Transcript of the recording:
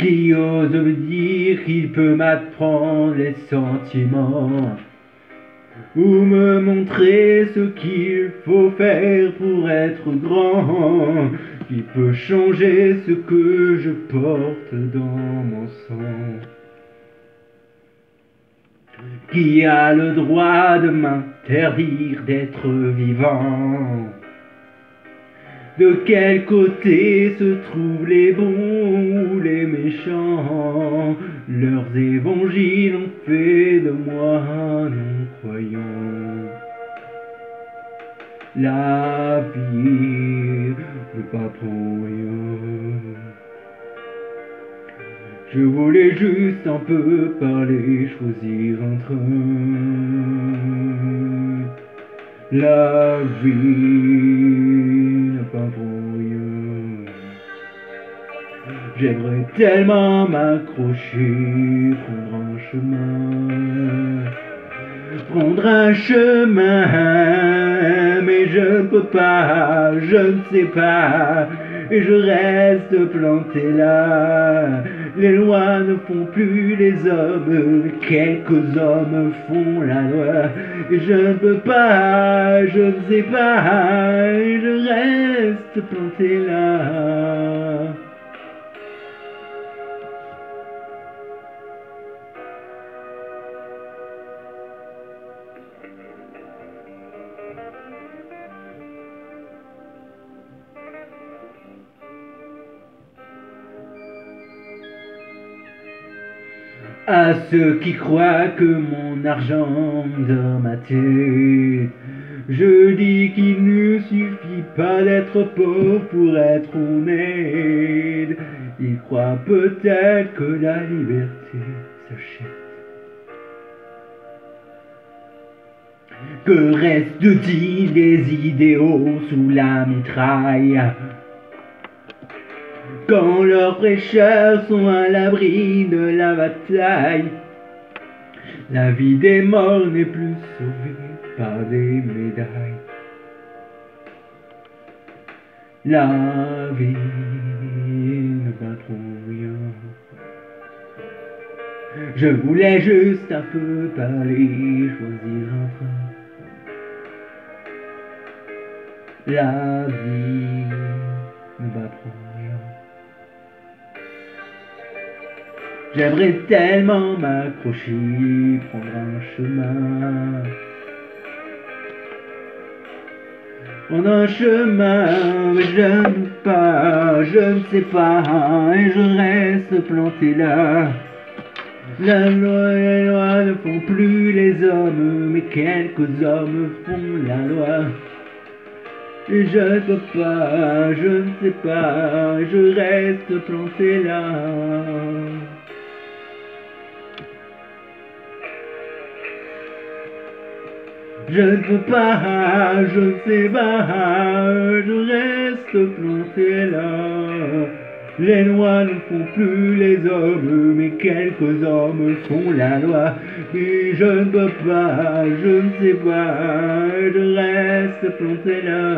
Qui ose me dire qu'il peut m'apprendre les sentiments ou me montrer ce qu'il faut faire pour être grand, qui peut changer ce que je porte dans mon sang. Qui a le droit de m'interdire d'être vivant De quel côté se trouvent les bons ou les méchants? Leurs évangiles ont fait de moi non-croyant. La vie ne pas pour rien. Je voulais juste un peu parler, choisir entre eux. La vie J'aimerais tellement m'accrocher, prendre un chemin. Prendre un chemin, mais je ne peux pas, je ne sais pas, et je reste planté là. Les lois ne font plus les hommes, quelques hommes font la loi. Et je ne peux pas, je ne sais pas, et je reste planté là. À ceux qui croient que mon argent dans ma je dis qu'il ne suffit pas d'être pauvre pour être honnête. Ils croient peut-être que la liberté s'achète. Que reste-t-il des idéaux sous la mitraille? Quand leurs prêcheurs sont à l'abri de la bataille. La vie des morts n'est plus sauvée par des médailles. La vie ne va trop rien. Je voulais juste un peu parler, choisir un train. La vie J'aimerais tellement m'accrocher, prendre un chemin. Prendre un chemin, mais je ne pas, je ne sais pas, et je reste planté là. La loi et les lois ne font plus les hommes, mais quelques hommes font la loi. Et je ne peux pas, je ne sais pas, je reste planté là. Je ne peux pas, je ne sais pas, je reste planté là. Les lois ne font plus les hommes, mais quelques hommes font la loi. Et je ne peux pas, je ne sais pas, je reste planté là.